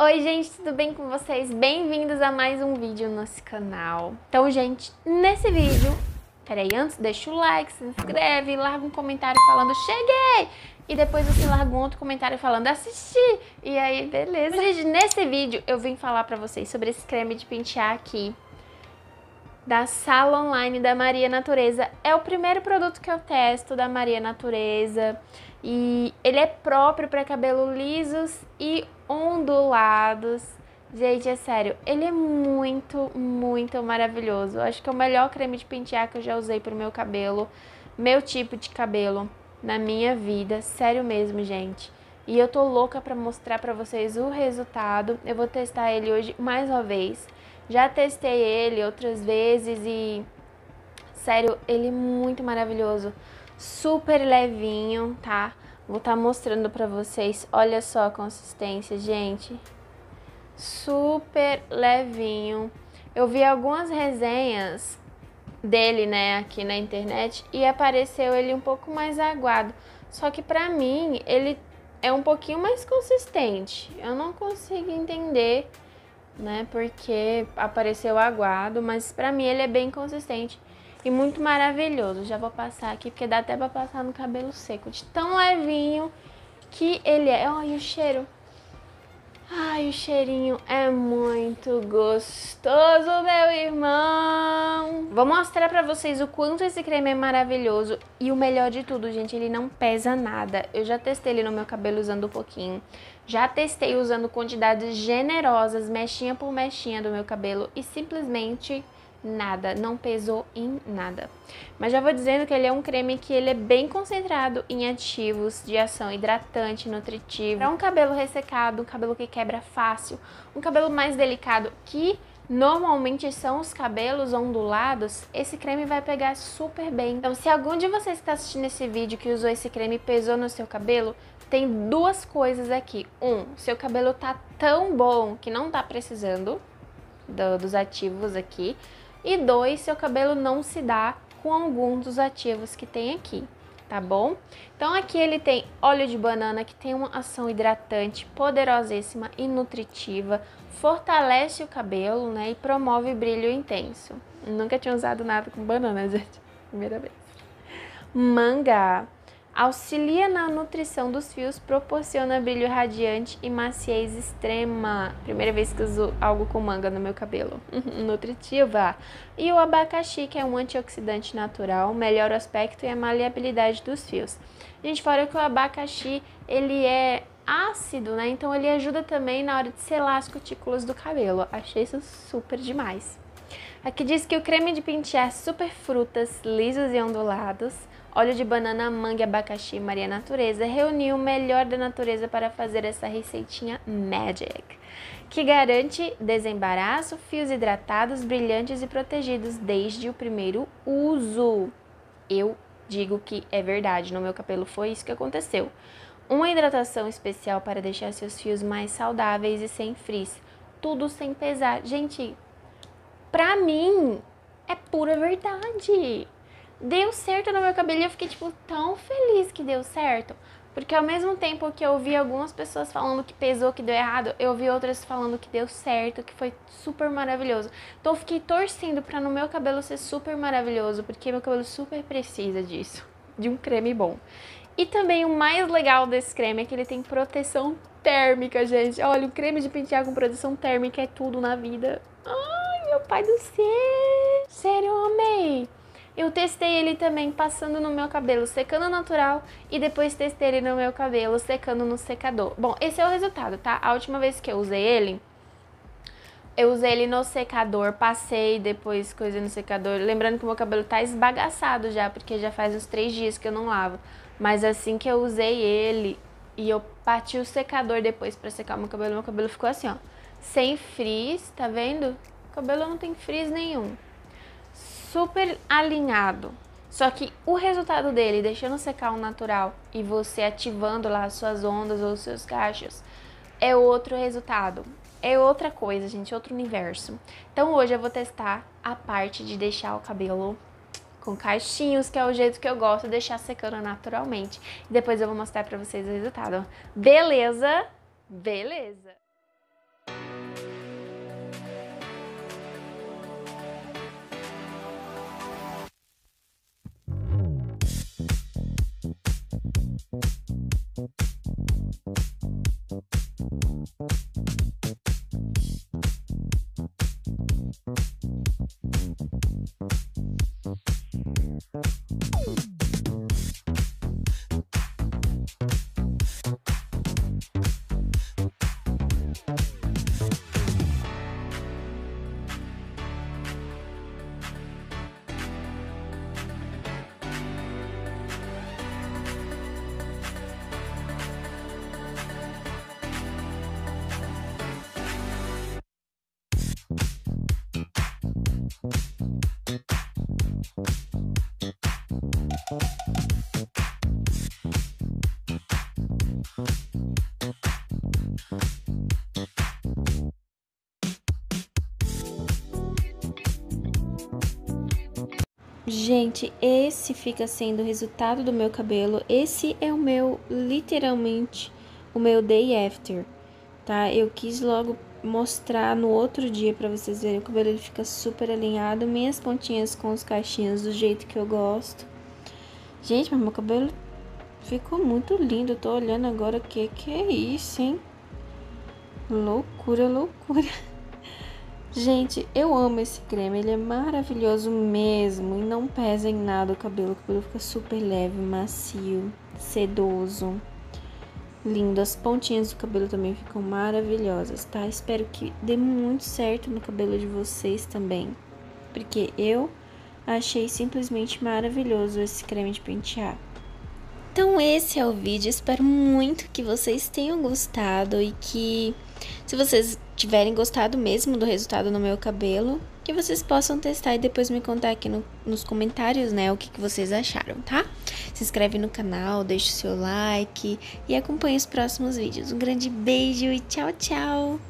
Oi gente, tudo bem com vocês? Bem-vindos a mais um vídeo no nosso canal. Então, gente, nesse vídeo, peraí, antes deixa o like, se inscreve, larga um comentário falando cheguei! E depois você larga um outro comentário falando assisti! E aí, beleza? Gente, nesse vídeo eu vim falar pra vocês sobre esse creme de pentear aqui da Sala Online da Maria Natureza. É o primeiro produto que eu testo da Maria Natureza e ele é próprio para cabelo lisos e ondulados. Gente, é sério, ele é muito, muito maravilhoso. Eu acho que é o melhor creme de pentear que eu já usei pro meu cabelo, meu tipo de cabelo na minha vida, sério mesmo, gente. E eu tô louca para mostrar para vocês o resultado. Eu vou testar ele hoje mais uma vez. Já testei ele outras vezes e sério, ele é muito maravilhoso, super levinho, tá? Vou estar tá mostrando pra vocês, olha só a consistência, gente. Super levinho. Eu vi algumas resenhas dele, né, aqui na internet e apareceu ele um pouco mais aguado. Só que pra mim, ele é um pouquinho mais consistente. Eu não consigo entender né? Porque apareceu aguado, mas pra mim ele é bem consistente e muito maravilhoso. Já vou passar aqui porque dá até pra passar no cabelo seco, de tão levinho que ele é. Olha o cheiro. Ai, o cheirinho é muito gostoso, meu irmão. Vou mostrar pra vocês o quanto esse creme é maravilhoso. E o melhor de tudo, gente, ele não pesa nada. Eu já testei ele no meu cabelo usando um pouquinho. Já testei usando quantidades generosas, mechinha por mechinha do meu cabelo. E simplesmente nada, não pesou em nada. Mas já vou dizendo que ele é um creme que ele é bem concentrado em ativos de ação hidratante, nutritivo. Para um cabelo ressecado, um cabelo que quebra fácil, um cabelo mais delicado que normalmente são os cabelos ondulados, esse creme vai pegar super bem. Então, se algum de vocês que está assistindo esse vídeo que usou esse creme pesou no seu cabelo, tem duas coisas aqui. Um, seu cabelo tá tão bom que não tá precisando do, dos ativos aqui. E dois, seu cabelo não se dá com algum dos ativos que tem aqui, tá bom? Então aqui ele tem óleo de banana que tem uma ação hidratante poderosíssima e nutritiva, fortalece o cabelo, né, e promove brilho intenso. Nunca tinha usado nada com banana, gente. Primeira vez. Manga Auxilia na nutrição dos fios, proporciona brilho radiante e maciez extrema. Primeira vez que uso algo com manga no meu cabelo. Nutritiva. E o abacaxi, que é um antioxidante natural, melhora o aspecto e a maleabilidade dos fios. Gente, fora que o abacaxi, ele é ácido, né? Então ele ajuda também na hora de selar as cutículas do cabelo. Achei isso super demais. Aqui diz que o creme de pentear super frutas, lisos e ondulados óleo de banana, manga, abacaxi, Maria Natureza, reuniu o melhor da natureza para fazer essa receitinha Magic, que garante desembaraço, fios hidratados, brilhantes e protegidos desde o primeiro uso. Eu digo que é verdade, no meu cabelo foi isso que aconteceu. Uma hidratação especial para deixar seus fios mais saudáveis e sem frizz, tudo sem pesar. Gente, pra mim é pura verdade deu certo no meu cabelo e eu fiquei, tipo, tão feliz que deu certo. Porque ao mesmo tempo que eu ouvi algumas pessoas falando que pesou, que deu errado, eu ouvi outras falando que deu certo, que foi super maravilhoso. Então eu fiquei torcendo para no meu cabelo ser super maravilhoso, porque meu cabelo super precisa disso, de um creme bom. E também o mais legal desse creme é que ele tem proteção térmica, gente. Olha, o creme de pentear com proteção térmica é tudo na vida. Meu pai do céu! Sério, eu amei! Eu testei ele também passando no meu cabelo secando natural e depois testei ele no meu cabelo secando no secador. Bom, esse é o resultado, tá? A última vez que eu usei ele, eu usei ele no secador, passei depois coisa no secador. Lembrando que o meu cabelo tá esbagaçado já, porque já faz uns três dias que eu não lavo. Mas assim que eu usei ele e eu bati o secador depois pra secar o meu cabelo, meu cabelo ficou assim, ó. Sem frizz, tá vendo? Cabelo não tem frizz nenhum super alinhado. Só que o resultado dele, deixando secar o natural e você ativando lá as suas ondas ou os seus cachos, é outro resultado. É outra coisa, gente, outro universo. Então hoje eu vou testar a parte de deixar o cabelo com caixinhos, que é o jeito que eu gosto, de deixar secando naturalmente. Depois eu vou mostrar pra vocês o resultado. Beleza? Beleza! Gente, esse fica sendo o resultado do meu cabelo. Esse é o meu, literalmente, o meu day after, tá? Eu quis logo mostrar no outro dia para vocês verem. O cabelo ele fica super alinhado, minhas pontinhas com os cachinhos do jeito que eu gosto. Gente, mas meu cabelo ficou muito lindo. Eu tô olhando agora que que é isso, hein? Loucura, loucura. Gente, eu amo esse creme, ele é maravilhoso mesmo e não pesa em nada o cabelo. O cabelo fica super leve, macio, sedoso, lindo. As pontinhas do cabelo também ficam maravilhosas, tá? Espero que dê muito certo no cabelo de vocês também, porque eu achei simplesmente maravilhoso esse creme de pentear. Então esse é o vídeo, espero muito que vocês tenham gostado e que se vocês tiverem gostado mesmo do resultado no meu cabelo, que vocês possam testar e depois me contar aqui no, nos comentários, né, o que, que vocês acharam, tá? Se inscreve no canal, deixa o seu like e acompanhe os próximos vídeos. Um grande beijo e tchau, tchau!